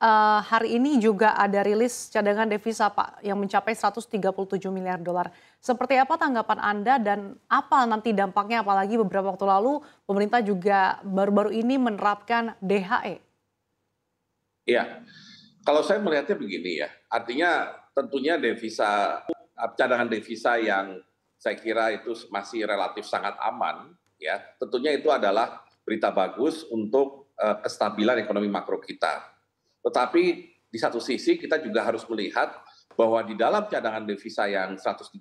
uh, hari ini juga ada rilis cadangan devisa Pak yang mencapai 137 miliar dolar. Seperti apa tanggapan Anda dan apa nanti dampaknya apalagi beberapa waktu lalu pemerintah juga baru-baru ini menerapkan DHE? Iya, kalau saya melihatnya begini ya, artinya tentunya devisa cadangan devisa yang saya kira itu masih relatif sangat aman ya tentunya itu adalah berita bagus untuk uh, kestabilan ekonomi makro kita. Tetapi di satu sisi kita juga harus melihat bahwa di dalam cadangan devisa yang 137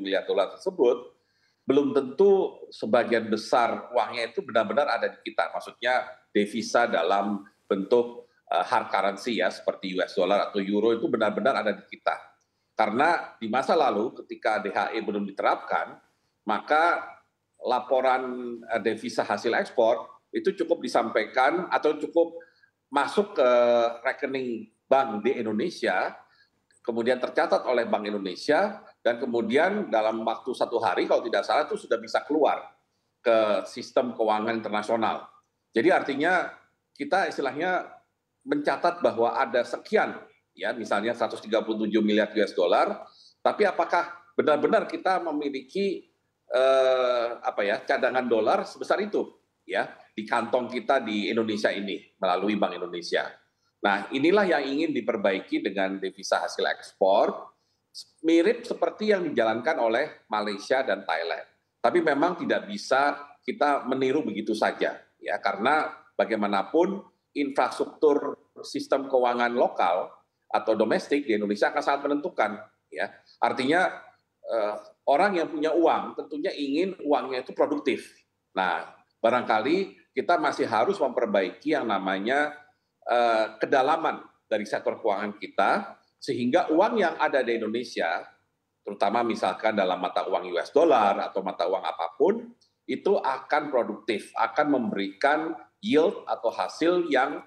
miliar dolar tersebut belum tentu sebagian besar uangnya itu benar-benar ada di kita. Maksudnya devisa dalam bentuk uh, hard currency ya seperti US dollar atau euro itu benar-benar ada di kita. Karena di masa lalu ketika DHE belum diterapkan, maka laporan eh, devisa hasil ekspor itu cukup disampaikan atau cukup masuk ke rekening bank di Indonesia, kemudian tercatat oleh Bank Indonesia, dan kemudian dalam waktu satu hari kalau tidak salah itu sudah bisa keluar ke sistem keuangan internasional. Jadi artinya kita istilahnya mencatat bahwa ada sekian, ya misalnya 137 miliar US dollar, tapi apakah benar-benar kita memiliki eh, apa ya cadangan dolar sebesar itu ya di kantong kita di Indonesia ini melalui Bank Indonesia. Nah, inilah yang ingin diperbaiki dengan devisa hasil ekspor mirip seperti yang dijalankan oleh Malaysia dan Thailand. Tapi memang tidak bisa kita meniru begitu saja ya karena bagaimanapun infrastruktur sistem keuangan lokal atau domestik di Indonesia akan sangat menentukan ya. Artinya eh, orang yang punya uang tentunya ingin uangnya itu produktif. Nah, barangkali kita masih harus memperbaiki yang namanya uh, kedalaman dari sektor keuangan kita sehingga uang yang ada di Indonesia terutama misalkan dalam mata uang US dollar atau mata uang apa pun itu akan produktif, akan memberikan yield atau hasil yang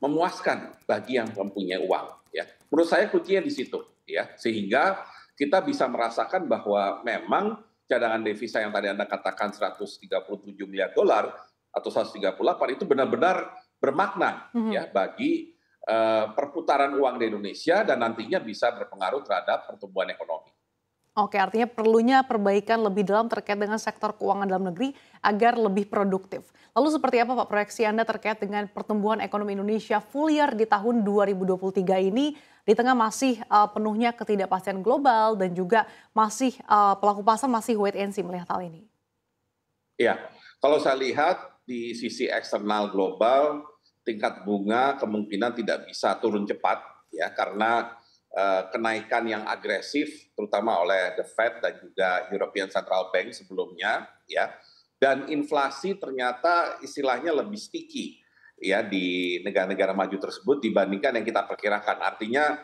memuaskan bagi yang mempunyai uang ya. Menurut saya kuncinya di situ ya. Sehingga kita bisa merasakan bahwa memang cadangan devisa yang tadi Anda katakan 137 miliar dolar atau 138 itu benar-benar bermakna mm -hmm. ya bagi uh, perputaran uang di Indonesia dan nantinya bisa berpengaruh terhadap pertumbuhan ekonomi. Oke, artinya perlunya perbaikan lebih dalam terkait dengan sektor keuangan dalam negeri agar lebih produktif. Lalu seperti apa Pak proyeksi Anda terkait dengan pertumbuhan ekonomi Indonesia full year di tahun 2023 ini di tengah masih uh, penuhnya ketidakpastian global dan juga masih uh, pelaku pasar masih wait and see melihat hal ini? Ya, kalau saya lihat di sisi eksternal global tingkat bunga kemungkinan tidak bisa turun cepat ya karena kenaikan yang agresif terutama oleh the Fed dan juga European Central Bank sebelumnya ya. Dan inflasi ternyata istilahnya lebih sticky ya di negara-negara maju tersebut dibandingkan yang kita perkirakan. Artinya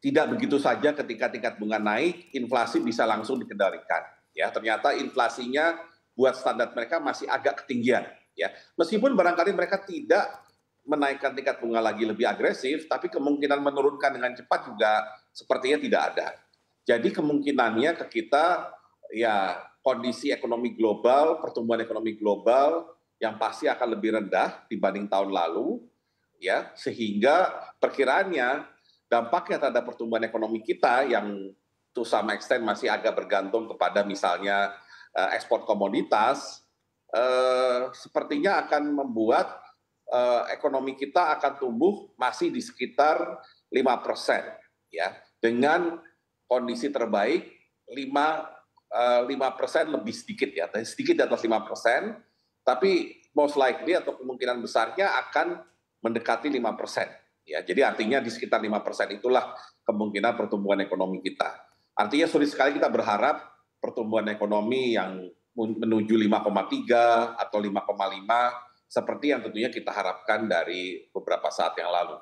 tidak begitu saja ketika tingkat bunga naik inflasi bisa langsung dikendalikan ya. Ternyata inflasinya buat standar mereka masih agak ketinggian ya. Meskipun barangkali mereka tidak menaikkan tingkat bunga lagi lebih agresif, tapi kemungkinan menurunkan dengan cepat juga sepertinya tidak ada. Jadi kemungkinannya ke kita ya kondisi ekonomi global, pertumbuhan ekonomi global yang pasti akan lebih rendah dibanding tahun lalu, ya sehingga perkiraannya dampaknya terhadap pertumbuhan ekonomi kita yang to some extent masih agak bergantung kepada misalnya uh, ekspor komoditas, uh, sepertinya akan membuat uh, ekonomi kita akan tumbuh masih di sekitar lima persen ya. Dengan kondisi terbaik lima eh, lima persen lebih sedikit ya. Sedikit di atas lima persen tapi most likely atau kemungkinan besarnya akan mendekati lima persen ya. Jadi artinya di sekitar lima persen itulah kemungkinan pertumbuhan ekonomi kita. Artinya sulit sekali kita berharap pertumbuhan ekonomi yang menuju 5,3 atau 5,5 seperti yang tentunya kita harapkan dari beberapa saat yang lalu.